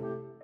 うん。